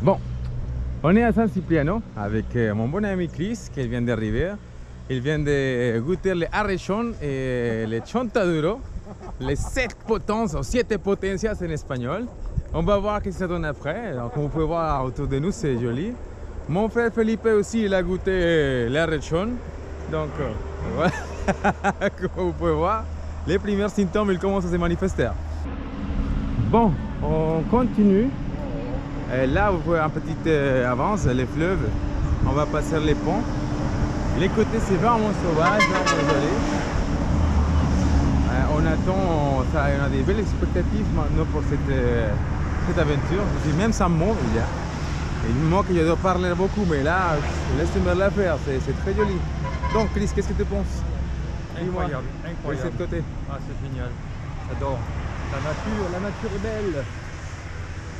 Bon, on est à San Cipriano avec euh, mon bon ami Chris qui vient d'arriver. Il vient de goûter les arrechon et les chontaduro, les 7 potences ou 7 potencias en espagnol. On va voir ce que ça donne après. Comme vous pouvez voir autour de nous, c'est joli. Mon frère Felipe aussi, il a goûté l'arrechon. Donc, euh, voilà. comme vous pouvez voir, les premiers symptômes, commencent à se manifester. Bon, on continue. Et là, vous voyez un petit euh, avance, les fleuves. On va passer les ponts. Les côtés, c'est vraiment sauvage, vraiment joli. Euh, on attend, ça, on a des belles expectatives maintenant pour cette, euh, cette aventure. Même sans mots, il y a. Et moi que je dois parler beaucoup, mais là, laisse-moi la faire, c'est très joli. Donc, Chris, qu'est-ce que tu penses? Incroyable, De incroyable. cet côté. Ah, c'est génial. J'adore. La nature, la nature est belle.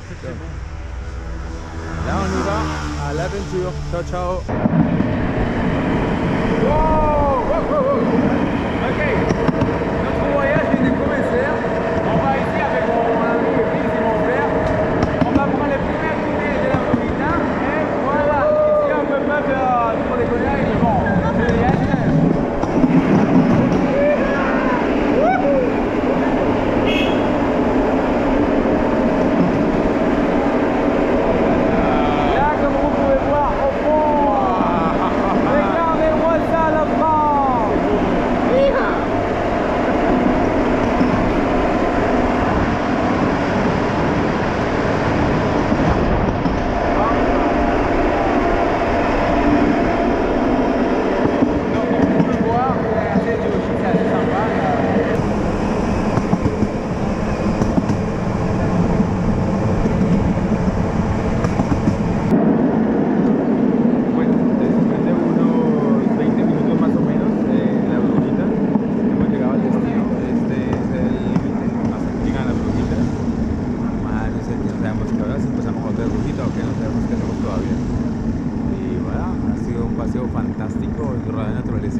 C'est très beau. Là, on y va à l'aventure. Ciao, ciao. Ok,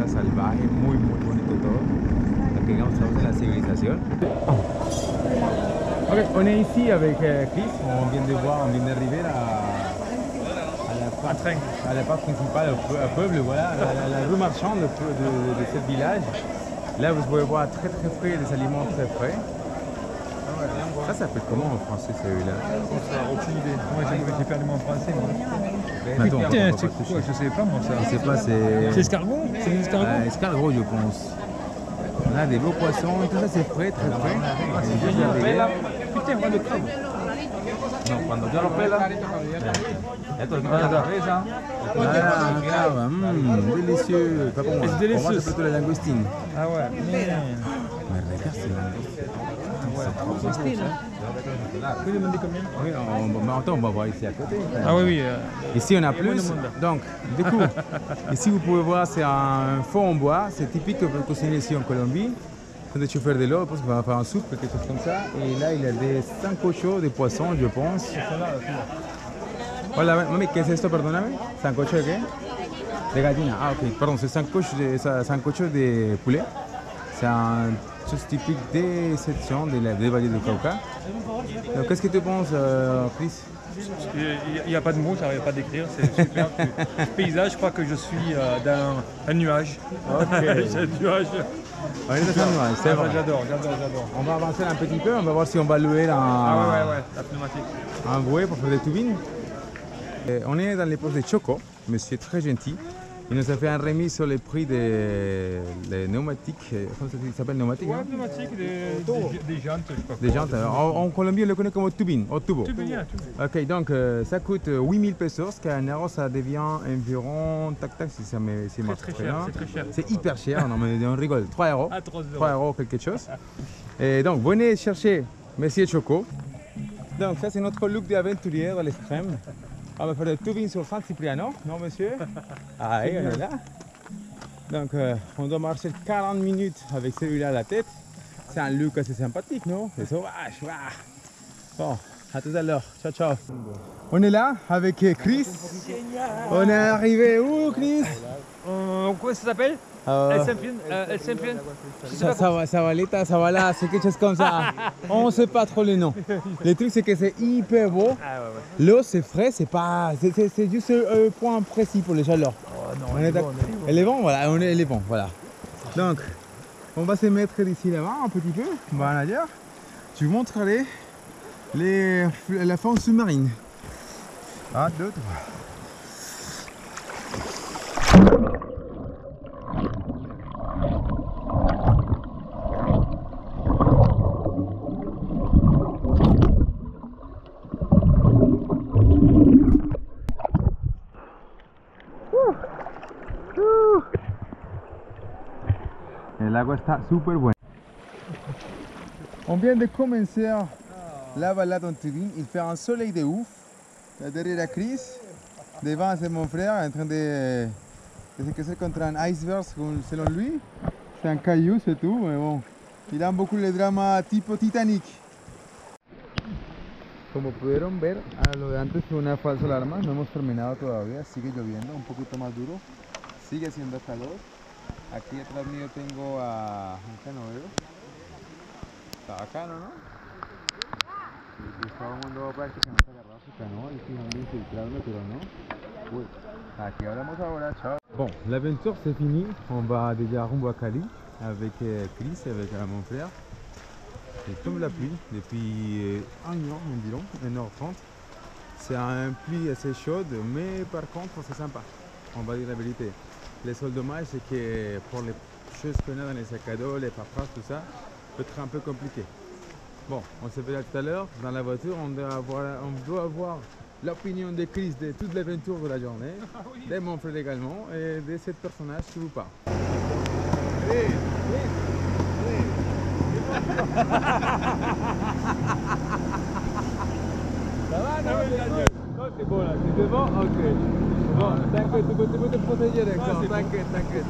salvaje, muy muy bonito todo. Aquí estamos en la civilisación. Ok, on est ici avec euh, Chris, on vient de voir, on vient d'arriver à, à à la part principale, au peuple, voilà, la, la- la rue marchande de, de, de ce village. Là, vous pouvez voir très très frais, des aliments très frais. Ça s'appelle comment en français celui-là Aucune idée. Moi, j'ai j'ai perdu mon français. Moi. Mais attends, Putain, va c'est quoi Je sais pas, moi, ça. Je sais pas, c'est. C'est escargot C'est des escargots Euh, escargot, je pense. On a des beaux poissons, et tout ça c'est frais, très frais. Ah, c'est génial. Putain, on voit le crabe. No, cuando ya lo pela. Esto es una cabeza. Ah, grave, mm, délicieux. Pas pour moi. C'est délicieux. Pour moi, c'est plutôt la langoustine. Ah ouais. Mais regarde, c'est langoustine. Oui, on, attends, on va voir ici à côté. Ah oui, oui. euh, Ici, on a plus. Donc, du coup, ici, vous pouvez voir, c'est un fond en bois. C'est typique pour cuisiner ici en Colombie. Quand tu faire de l'eau, parce qu'on va faire un soupe, quelque chose comme ça. Et là, il y a des sancochos de poisson, je pense. Hola, mami, ¿qué es esto? Perdóname. ¿Sancocho de qué? De gallina. Ah, ok. Pardon, c'est sancocho de, sancocho de poulet. C'est un chose typique des sections de la des vallées du Cauca. Donc, Qu'est-ce que tu penses, euh, Chris? Il n'y a pas de mots, j'arrive pas à décrire, c'est super. Ce paysage, je crois que je suis euh, dans un nuage. Ok. J'ai un nuage. On est dans un nuage, c'est Ah, vrai. J'adore, j'adore, j'adore. On va avancer un petit peu, on va voir si on va louer un, Ah ouais, ouais, ouais, la pneumatique. un bouée pour faire des tubines. Et on est dans les postes de Choco, monsieur très gentil. Il nous a fait un remis sur les prix des les pneumatiques. Comment ça s'appelle pneumatique Ouais, pneumatique, des, des, des jantes, je sais pas Des jantes. En, en Colombie, on le connaît comme tubine, au tubo. Ok, donc euh, ça coûte euh, 8000 pesos, qu'à un euro ça devient environ, tac tac, si ça me si C'est marche très très cher, c'est très cher. C'est hyper cher, non mais on rigole, 3 euros. À 3 euros. 3 euros quelque chose. Et donc, venez chercher Monsieur Choco. Donc, ça, c'est notre look d'aventurier dans l'extrême. On va faire le tubing sur San Cipriano, non, monsieur? Ah, oui, on est là. Donc, euh, on doit marcher 40 minutes avec celui-là à la tête. C'est un look assez sympathique, non? C'est sauvage. waouh. Bon, à tout à l'heure. Ciao, ciao. On est là avec Chris. On est arrivé où, Chris? Euh, comment ça s'appelle? ça va El ça va là c'est quelque chose comme ça. On ne sait pas trop le nom. Le truc, c'est que c'est hyper beau. Ah, L'eau, c'est frais, c'est pas. C'est juste un point précis pour les chaleurs. Oh, on est bon, elle est bon, voilà, on est, elle est bon, voilà. Donc, on va se mettre d'ici là-bas un petit peu. Voilà, d'ailleurs, tu montres les, les, la forme sous-marine. 1, 2, 3. Agua está súper buena. On vient de commencer la balade en tribune. Il fait un soleil de ouf. Derrière la crise. Devant, c'est mon frère en train de, de se casser contre un iceberg selon lui. C'est un caillou, c'est tout. Mais bon, il aime beaucoup les dramas tipo Titanic. Como pudieron ver, a lo de antes fue una falsa alarma, no hemos terminado todavía, sigue lloviendo, un poquito más duro, sigue haciendo calor. Aquí atrás mío tengo a un canoero. Está bacano, ¿no? Y y todo el mundo prácticamente agarrado su canoa y fijando infiltrarme, pero no. Uy, aquí hablamos ahora, chao. Bon, l'aventure c'est fini. On va déjà Rumbo à Cali avec euh, Chris, avec euh, mon frère. Il tombe la pluie depuis euh, un an environ, 1h30. C'est un pluie assez chaude, mais par contre c'est sympa. On va dire la vérité. Le seul dommage c'est que pour les choses qu'on a dans les sacs à dos, les paperasses, tout ça, peut être un peu compliqué. Bon, on se verra tout à l'heure. Dans la voiture, on doit avoir, on doit avoir l'opinion de Chris de toute l'aventure de la journée, de mon frère également, et de ce personnage qui vous parle. Ça va, non, non, c'est bon là, c'est devant Ok. Bon, t'inquiète, tu peux te protéger avec ça, t'inquiète, t'inquiète.